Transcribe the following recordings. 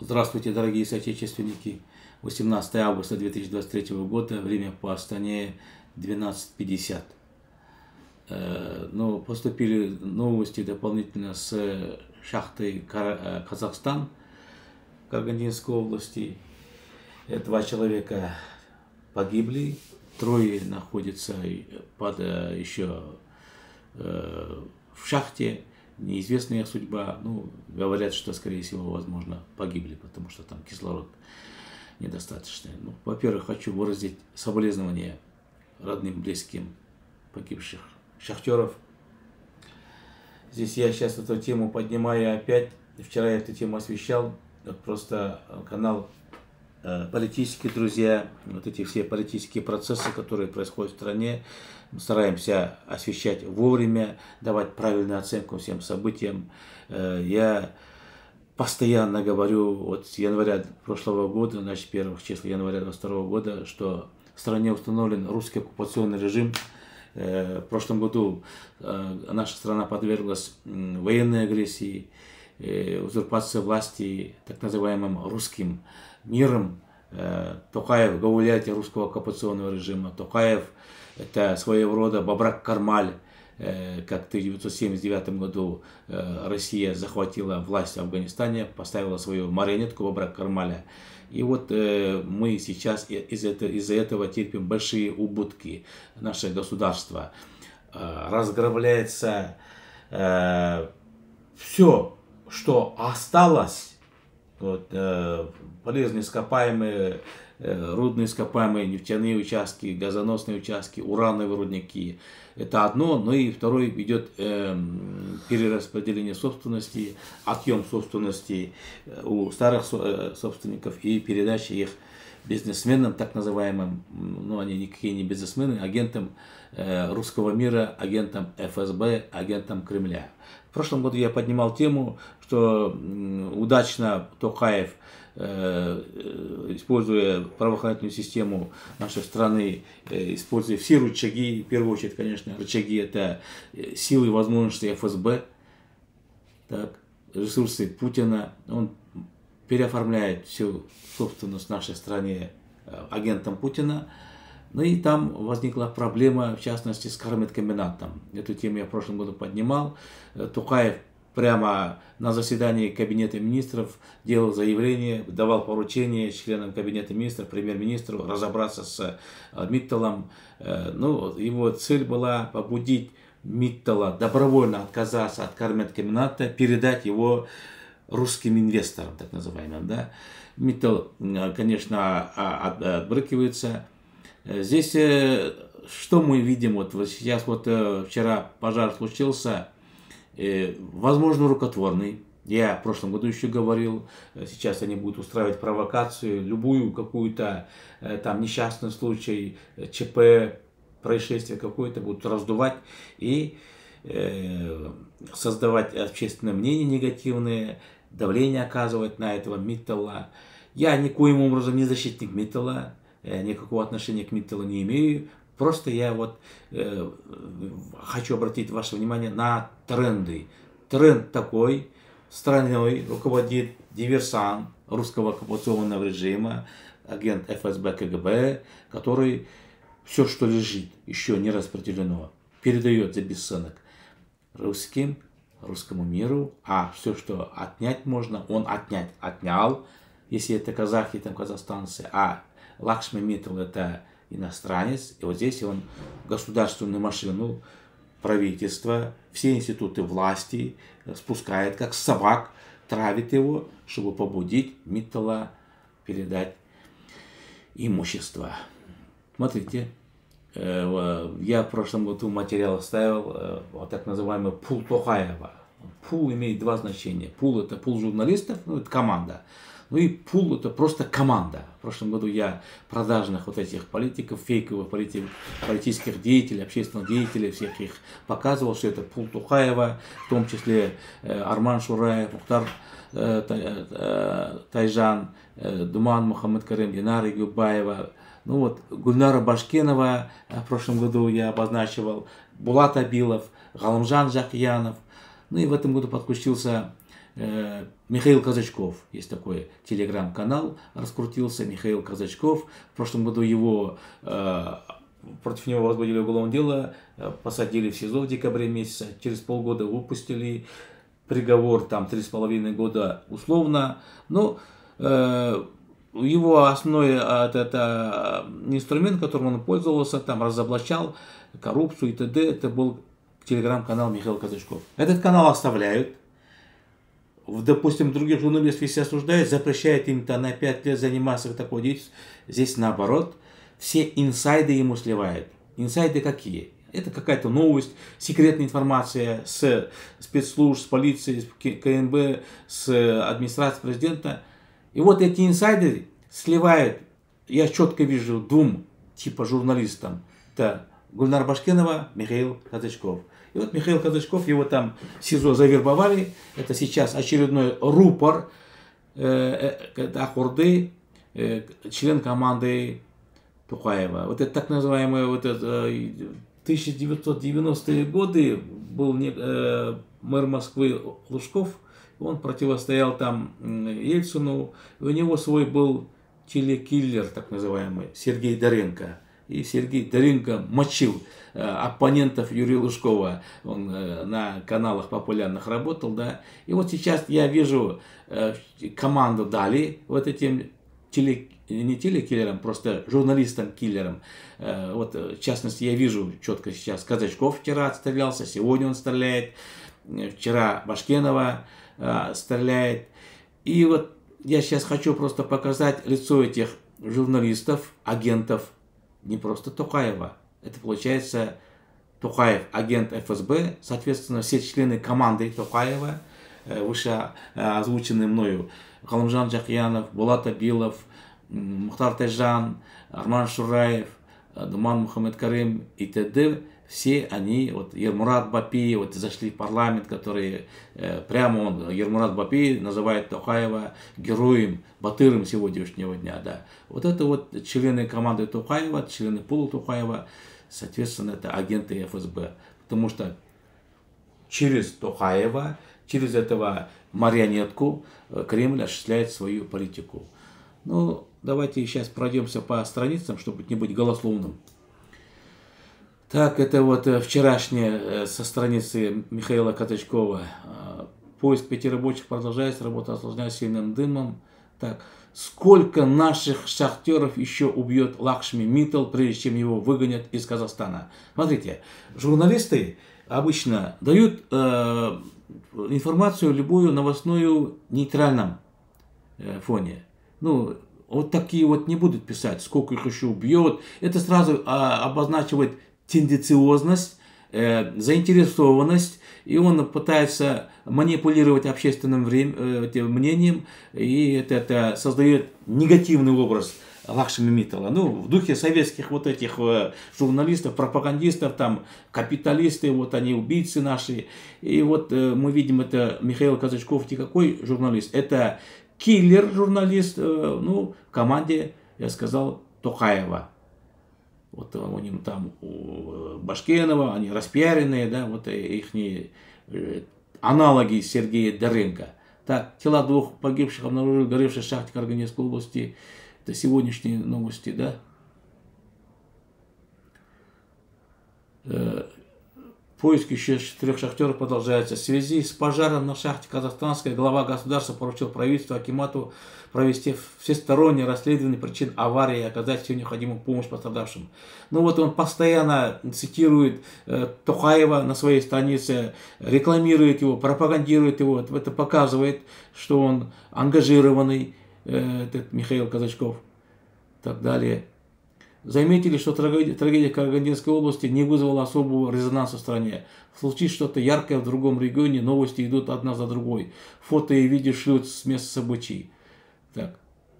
Здравствуйте, дорогие соотечественники. 18 августа 2023 года, время по Астане 12.50. Э, ну, поступили новости дополнительно с шахты э, Казахстан Каргандинской области. Два человека погибли, трое находятся под э, еще в шахте неизвестная судьба. Ну, говорят, что, скорее всего, возможно, погибли, потому что там кислород недостаточный. Ну, во-первых, хочу выразить соболезнования родным, близким погибших шахтеров. Здесь я сейчас эту тему поднимаю опять. Вчера я эту тему освещал. Просто канал э, политические друзья, вот эти все политические процессы, которые происходят в стране, мы стараемся освещать вовремя, давать правильную оценку всем событиям. Э, я постоянно говорю, вот с января прошлого года, значит, первых числа января 22 года, что в стране установлен русский оккупационный режим. Э, в прошлом году э, наша страна подверглась военной агрессии, узурпации власти так называемым русским миром. Токаев гауляйте русского оккупационного режима. Токаев это своего рода Бабрак Кармаль, э, как в 1979 году э, Россия захватила власть в Афганистане, поставила свою марионетку Бабрак Кармаля. И вот э, мы сейчас из-за этого, этого терпим большие убытки. Наше государство разграбляется все, что осталось, вот, полезные ископаемые Э, рудные ископаемые, нефтяные участки, газоносные участки, урановые рудники. Это одно, но и второе идет э, перераспределение собственности, отъем собственности э, у старых э, собственников и передача их бизнесменам, так называемым, ну они никакие не бизнесмены, агентам э, русского мира, агентам ФСБ, агентам Кремля. В прошлом году я поднимал тему, что удачно Токаев Э, используя правоохранительную систему нашей страны, э, используя все рычаги, в первую очередь, конечно, рычаги это э, силы и возможности ФСБ, так, ресурсы Путина, он переоформляет всю собственность нашей стране агентам Путина, ну и там возникла проблема, в частности, с кармет-комбинатом. Эту тему я в прошлом году поднимал. Тукаев прямо на заседании Кабинета министров делал заявление, давал поручение членам Кабинета министров, премьер-министру разобраться с э, Митталом. Э, ну, его цель была побудить Миттала добровольно отказаться от комбината, передать его русским инвесторам, так называемым. Да? Миттал, э, конечно, а, отбрыкивается. Здесь что мы видим? Вот сейчас вот вчера пожар случился, возможно, рукотворный. Я в прошлом году еще говорил, э, сейчас они будут устраивать провокацию, любую какую-то э, там несчастный случай, ЧП, происшествие какое-то будут раздувать и создавать общественное мнение негативное, давление оказывать на этого Миттала. Я никоим образом не защитник Миттала, никакого отношения к Митталу не имею. Просто я вот э, хочу обратить ваше внимание на тренды. Тренд такой, страной руководит диверсант русского оккупационного режима, агент ФСБ КГБ, который все, что лежит, еще не распределено, передает за бесценок русским, русскому миру, а все, что отнять можно, он отнять, отнял, если это казахи, там казахстанцы, а Лакшми Митл это иностранец, и вот здесь он государственную машину правительства, все институты власти спускает как собак, травит его, чтобы побудить Миттала передать имущество. Смотрите, э, я в прошлом году материал ставил э, вот так называемый пул Тохаева. Пул имеет два значения. Пул это пул журналистов, ну это команда. Ну и пул это просто команда. В прошлом году я продажных вот этих политиков, фейковых политик, политических деятелей, общественных деятелей, всех их показывал, что это пул Тухаева, в том числе э, Арман Шураев, Мухтар э, э, Тайжан, Думан Мухаммад Карим, Динара Гюбаева, ну вот, Гульнара Башкенова в прошлом году я обозначивал, Булат Абилов, Галамжан Жакьянов. Ну и в этом году подключился Михаил Казачков, есть такой телеграм-канал, раскрутился Михаил Казачков. В прошлом году его, э, против него возбудили уголовное дело, э, посадили в СИЗО в декабре месяце, через полгода выпустили, приговор там три с половиной года условно. Но его основной это, это инструмент, которым он пользовался, там разоблачал коррупцию и т.д. Это был телеграм-канал Михаил Казачков. Этот канал оставляют, допустим, других журналистов, если осуждают, запрещает им то на 5 лет заниматься такой деятельностью. Здесь наоборот, все инсайды ему сливают. Инсайды какие? Это какая-то новость, секретная информация с спецслужб, с полиции, с КНБ, с администрации президента. И вот эти инсайды сливают, я четко вижу, двум типа журналистам. Это Гульнар Башкенова, Михаил Казачков. И вот Михаил Казачков, его там в СИЗО завербовали. Это сейчас очередной рупор э, э, Ахурды, э, член команды Тухаева. Вот это так называемые вот это, 1990-е годы был не, э, мэр Москвы Лужков, он противостоял там Ельцину, у него свой был телекиллер, так называемый, Сергей Доренко и Сергей Таренко мочил э, оппонентов Юрия Лужкова. Он э, на каналах популярных работал, да. И вот сейчас я вижу, э, команду дали вот этим теле, не телекиллерам, просто журналистам-киллерам. Вот, в частности, я вижу четко сейчас, Казачков вчера отстрелялся, сегодня он стреляет, вчера Башкенова стреляет. И вот я сейчас хочу просто показать лицо этих журналистов, агентов, не просто Токаева. Это получается Токаев, агент ФСБ, соответственно, все члены команды Токаева, э, выше озвученные мною, Халымжан Джахьянов, Булат Абилов, Мухтар Тайжан, Арман Шураев, э, Думан Мухаммед Карим и т.д все они, вот Ермурат Бапи, вот зашли в парламент, который э, прямо он, Ермурат Бапи называет Тухаева героем, батыром сегодняшнего дня, да. Вот это вот члены команды Тухаева, члены пула Тухаева, соответственно, это агенты ФСБ, потому что через Тухаева, через этого марионетку э, Кремль осуществляет свою политику. Ну, давайте сейчас пройдемся по страницам, чтобы не быть голословным. Так, это вот э, вчерашнее э, со страницы Михаила Катачкова. А, поиск пяти рабочих продолжается, работа осложняется сильным дымом. Так, сколько наших шахтеров еще убьет Лакшми Миттл, прежде чем его выгонят из Казахстана? Смотрите, журналисты обычно дают э, информацию любую новостную нейтральном э, фоне. Ну, вот такие вот не будут писать, сколько их еще убьет. Это сразу а, обозначивает тенденциозность, э, заинтересованность, и он пытается манипулировать общественным время, э, мнением, и это, это создает негативный образ Лакшми Миттала. Ну, в духе советских вот этих э, журналистов, пропагандистов, там, капиталисты, вот они убийцы наши. И вот э, мы видим, это Михаил Казачков, не какой журналист, это киллер-журналист, э, ну, команде, я сказал, Токаева. Вот у них там у Башкенова, они распиаренные, да, вот их э, аналоги Сергея Доренко. Так, тела двух погибших обнаружили в горевшей шахте Карганецкой области. Это сегодняшние новости, да. Поиск еще четырех шахтеров продолжается. В связи с пожаром на шахте Казахстанская глава государства поручил правительству Акимату провести всестороннее расследование причин аварии и оказать всю необходимую помощь пострадавшим. Ну вот он постоянно цитирует э, Тухаева на своей странице, рекламирует его, пропагандирует его. Это показывает, что он ангажированный, э, этот Михаил Казачков и так далее заметили, что трагедия, трагедия Карагандинской области не вызвала особого резонанса в стране. Случись что-то яркое в другом регионе, новости идут одна за другой. Фото и видео шлют с места событий. Так.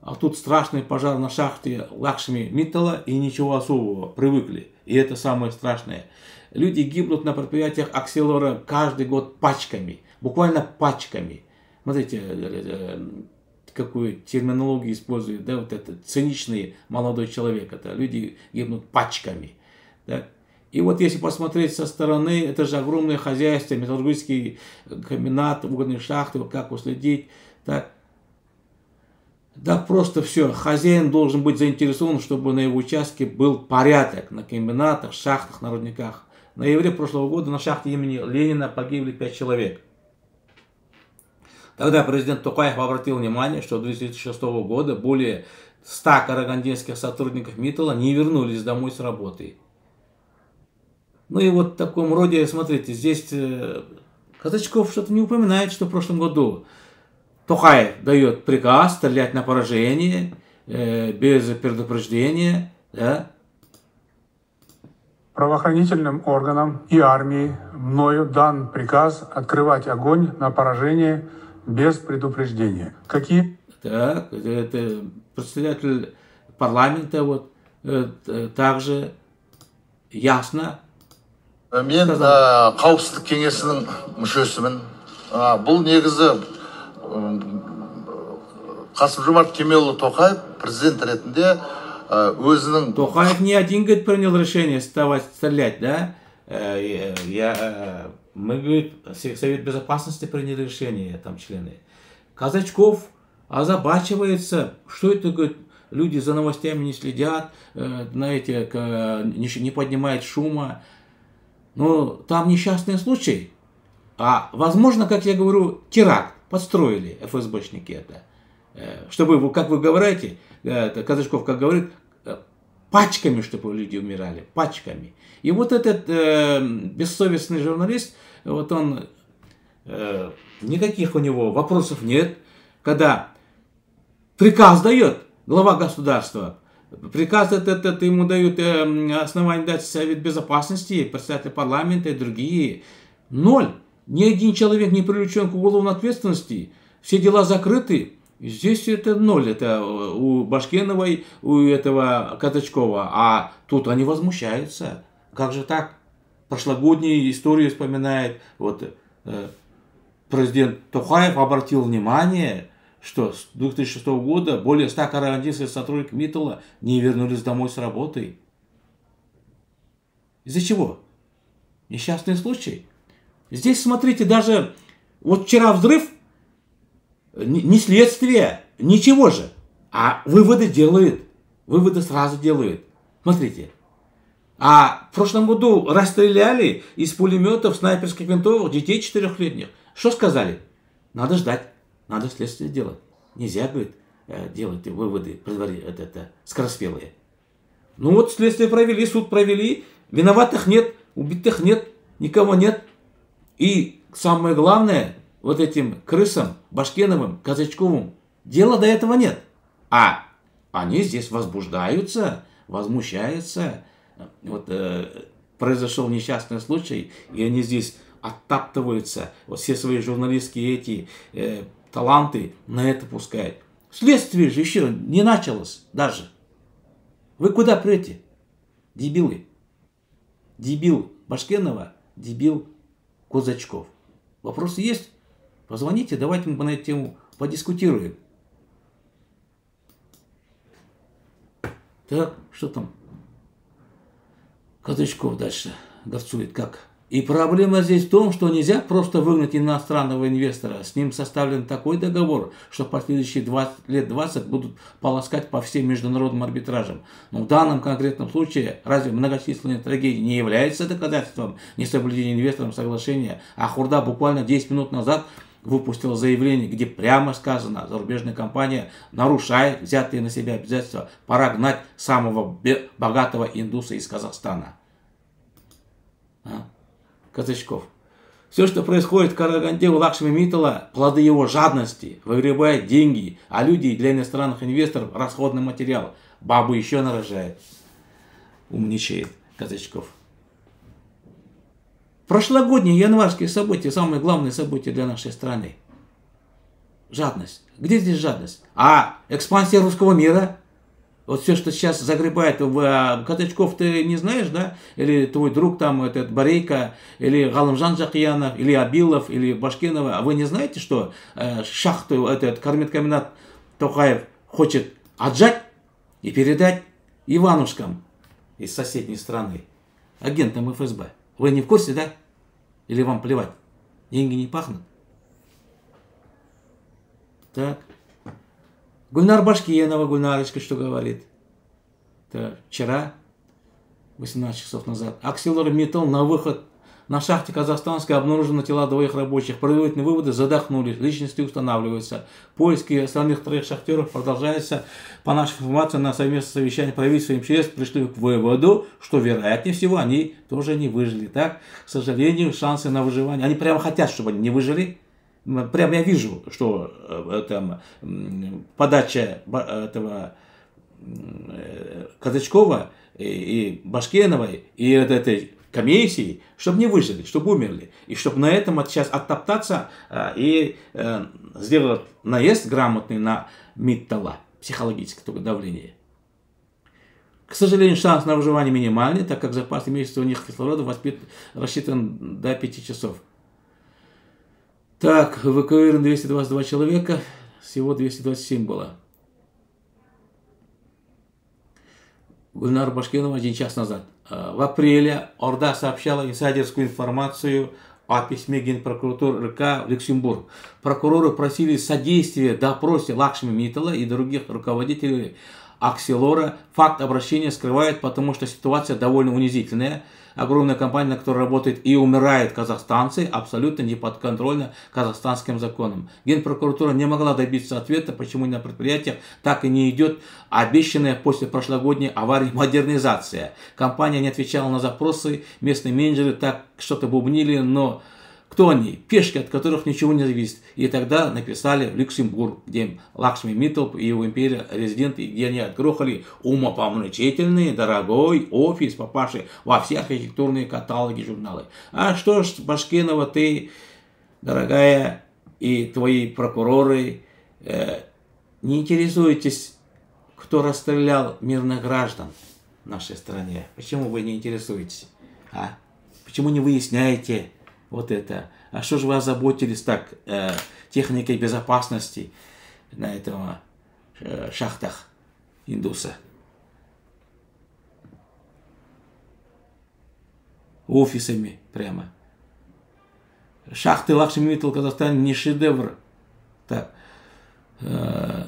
А тут страшный пожар на шахте Лакшми Миттала и ничего особого, привыкли. И это самое страшное. Люди гибнут на предприятиях Акселора каждый год пачками, буквально пачками. Смотрите, э, э, какую терминологию использует, да, вот этот циничный молодой человек, это люди гибнут пачками, да. И вот если посмотреть со стороны, это же огромное хозяйство, металлургический комбинат, угольные шахты, как уследить, так. Да просто все, хозяин должен быть заинтересован, чтобы на его участке был порядок на комбинатах, шахтах, на рудниках. В ноябре прошлого года на шахте имени Ленина погибли 5 человек. Тогда президент Тукаев обратил внимание, что до 2006 года более 100 карагандинских сотрудников МИТЛа не вернулись домой с работы. Ну и вот в таком роде, смотрите, здесь э, Казачков что-то не упоминает, что в прошлом году Тухаев дает приказ стрелять на поражение э, без предупреждения, да? Правоохранительным органам и армии мною дан приказ открывать огонь на поражение без предупреждения. Какие? Так, это председатель парламента вот э, также ясно мен қауіпсіздік кеңесінің мүшесімін бұл негізі қасым жомарт кемелұлы тоқаев президент ретінде өзінің Токаев не один, говорит, принял решение вставать, стрелять, да? я, мы, говорит, Совет Безопасности приняли решение, там члены. Казачков озабачивается, что это, говорит, люди за новостями не следят, знаете, не поднимает шума. Но там несчастный случай. А возможно, как я говорю, теракт подстроили ФСБшники это. Чтобы, как вы говорите, Казачков как говорит, пачками, чтобы люди умирали, пачками. И вот этот э, бессовестный журналист, вот он, э, никаких у него вопросов нет, когда приказ дает глава государства, Приказ этот, этот ему дают э, основания дать Совет Безопасности, председатель парламента и другие. Ноль. Ни один человек не привлечен к уголовной ответственности. Все дела закрыты. Здесь это ноль. Это э, у Башкенова и у этого Казачкова. А тут они возмущаются. Как же так? Прошлогодние истории вспоминает. Вот э, президент Тухаев обратил внимание, что с 2006 года более 100 карагандинских сотрудников МИТЛа не вернулись домой с работы. Из-за чего? Несчастный случай. Здесь, смотрите, даже вот вчера взрыв, не следствие, ничего же, а выводы делает. Выводы сразу делают. Смотрите. А в прошлом году расстреляли из пулеметов, снайперских винтовок детей четырехлетних. Что сказали? Надо ждать. Надо следствие делать. Нельзя, говорит, э, делать выводы предварительно, это, скороспелые. Ну вот следствие провели, суд провели, виноватых нет, убитых нет, никого нет. И самое главное, вот этим крысам, Башкеновым, Казачковым, дела до этого нет. А они здесь возбуждаются, возмущаются. Вот э, произошел несчастный случай, и они здесь оттаптываются, вот все свои журналистские эти э, таланты на это пускает. Следствие же еще не началось даже. Вы куда прете? Дебилы. Дебил Башкенова, дебил Козачков. Вопросы есть? Позвоните, давайте мы на эту тему подискутируем. Так, что там? Козачков дальше горцует как? И проблема здесь в том, что нельзя просто выгнать иностранного инвестора. С ним составлен такой договор, что в последующие 20, лет 20 будут полоскать по всем международным арбитражам. Но в данном конкретном случае разве многочисленные трагедии не является доказательством несоблюдения инвестором соглашения? А Хурда буквально 10 минут назад выпустил заявление, где прямо сказано, зарубежная компания нарушает взятые на себя обязательства, пора гнать самого богатого индуса из Казахстана. А? Казачков. Все, что происходит в Караганде, у Лакшми Митала, плоды его жадности, выгребает деньги, а люди для иностранных инвесторов расходный материал. Бабу еще нарожает. Умничает Казачков. Прошлогодние январские события, самые главные события для нашей страны. Жадность. Где здесь жадность? А экспансия русского мира – вот все, что сейчас загребает в а, Катачков, ты не знаешь, да? Или твой друг там, этот Барейка, или Галымжан Жакиянов, или Абилов, или Башкинова. А вы не знаете, что э, шахту, этот Кармит-Каминат Токаев хочет отжать и передать Иванушкам из соседней страны? агентом ФСБ. Вы не в курсе, да? Или вам плевать? Деньги не пахнут? Так. Гульнар Башкиенова, Гульнарочка, что говорит? Так, вчера, 18 часов назад, Акселор Метал на выход на шахте Казахстанской обнаружено тела двоих рабочих. Предварительные выводы задохнулись, личности устанавливаются. Поиски остальных троих шахтеров продолжаются. По нашей информации, на совместном совещании правительства и МЧС пришли к выводу, что, вероятнее всего, они тоже не выжили. Так, к сожалению, шансы на выживание. Они прямо хотят, чтобы они не выжили. Прямо я вижу, что э, там, подача этого э, Казачкова и Башкеновой и этой комиссии, чтобы не выжили, чтобы умерли. И чтобы на этом сейчас оттоптаться э, и э, сделать наезд грамотный на Миттала, психологическое только давление. К сожалению, шанс на выживание минимальный, так как запас имеющегося у них кислорода воспит, рассчитан до 5 часов. Так, эвакуировано 222 человека, всего 227 было. Гульнар Башкинова один час назад. Э, в апреле Орда сообщала инсайдерскую информацию о письме Генпрокуратуры РК в Люксембург. Прокуроры просили содействия допросе Лакшми Митала и других руководителей Акселора. Факт обращения скрывает, потому что ситуация довольно унизительная – огромная компания, на которой работает и умирают казахстанцы, абсолютно не подконтрольна казахстанским законам. Генпрокуратура не могла добиться ответа, почему на предприятиях так и не идет обещанная после прошлогодней аварии модернизация. Компания не отвечала на запросы, местные менеджеры так что-то бубнили, но кто они? Пешки, от которых ничего не зависит. И тогда написали в Люксембург, где Лакшми Миттл и его империя резиденты, где они отгрохали умопомрачительный, дорогой офис папаши во все архитектурные каталоги, журналы. А что ж, Башкинова, ты, дорогая, и твои прокуроры, э, не интересуетесь, кто расстрелял мирных граждан в нашей стране? Почему вы не интересуетесь? А? Почему не выясняете? Вот это. А что же вы озаботились так э, техникой безопасности на этом э, шахтах индуса? Офисами прямо. Шахты Лакшми Миттл Казахстан не шедевр. Так. Э,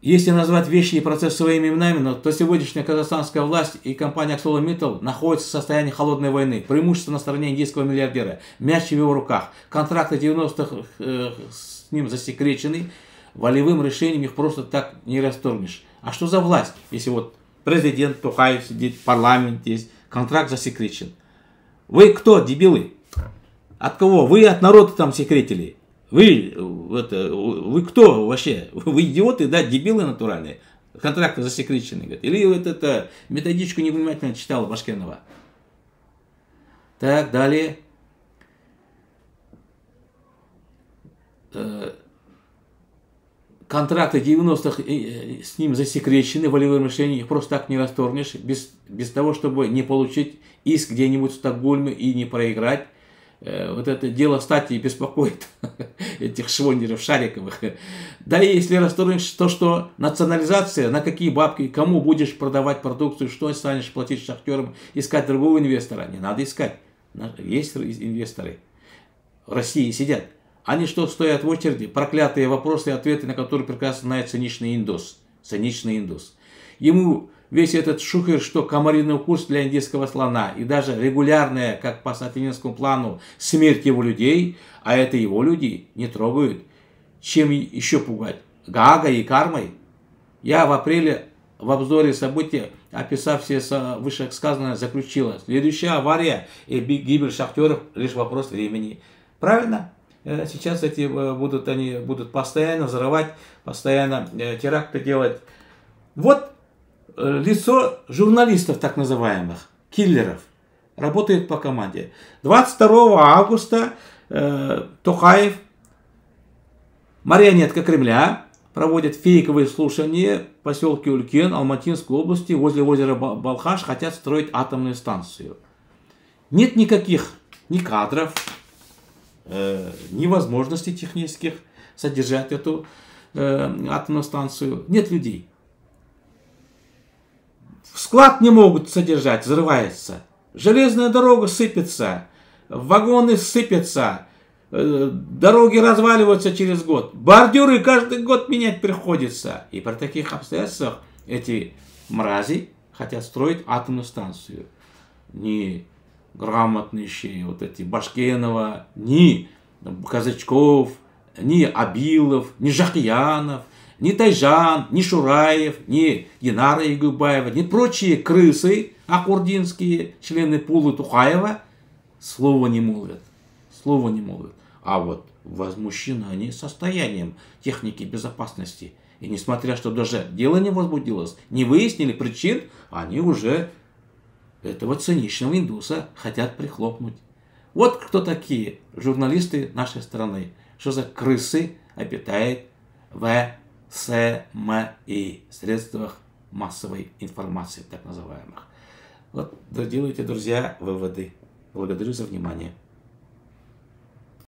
если назвать вещи и процесс своими именами, то сегодняшняя казахстанская власть и компания ArcelorMittal находятся в состоянии холодной войны. Преимущество на стороне индийского миллиардера. Мяч в его руках. Контракты 90-х э, с ним засекречены. Волевым решением их просто так не расторгнешь. А что за власть, если вот президент Тухаев сидит, парламент есть, контракт засекречен? Вы кто, дебилы? От кого? Вы от народа там секретили. Вы, это, вы кто вообще? Вы идиоты, да, дебилы натуральные? Контракты засекречены, говорит. Или вот это методичку невнимательно читала Башкенова. Так, далее. Э, контракты 90-х э, с ним засекречены, волевым решением, их просто так не расторгнешь, без, без того, чтобы не получить иск где-нибудь в Стокгольме и не проиграть. Э, вот это дело стати беспокоит этих швондеров шариковых. Да и если расторгнешь то, что национализация, на какие бабки, кому будешь продавать продукцию, что станешь платить шахтерам, искать другого инвестора. Не надо искать. Есть инвесторы. В России сидят. Они что стоят в очереди? Проклятые вопросы и ответы, на которые прекрасно знает циничный индус. Циничный индус. Ему весь этот шухер, что комариный курс для индийского слона, и даже регулярная, как по сатининскому плану, смерть его людей, а это его люди, не трогают. Чем еще пугать? Гага и кармой? Я в апреле в обзоре событий, описав все вышесказанное, заключила. Следующая авария и гибель шахтеров лишь вопрос времени. Правильно? Э, сейчас эти э, будут, они будут постоянно взрывать, постоянно э, теракты делать. Вот лицо журналистов так называемых, киллеров, работает по команде. 22 августа э, Тухаев, марионетка Кремля, проводит фейковые слушания в поселке Улькен Алматинской области возле озера Балхаш, хотят строить атомную станцию. Нет никаких ни кадров, э, ни возможностей технических содержать эту э, атомную станцию. Нет людей. Склад не могут содержать, взрывается. Железная дорога сыпется, вагоны сыпятся, э, дороги разваливаются через год. Бордюры каждый год менять приходится. И при таких обстоятельствах эти мрази хотят строить атомную станцию. Ни грамотнейшие вот эти Башкенова, ни Казачков, ни Абилов, ни Жакьянов, ни Тайжан, ни Шураев, ни Динара Ягубаева, ни прочие крысы аккурдинские, члены Пулы Тухаева, слова не молвят. Слова не молвят. А вот возмущены они состоянием техники безопасности. И несмотря, что даже дело не возбудилось, не выяснили причин, они уже этого циничного индуса хотят прихлопнуть. Вот кто такие журналисты нашей страны. Что за крысы обитает в СМИ, средствах массовой информации, так называемых. Вот делайте, друзья, выводы. Благодарю за внимание.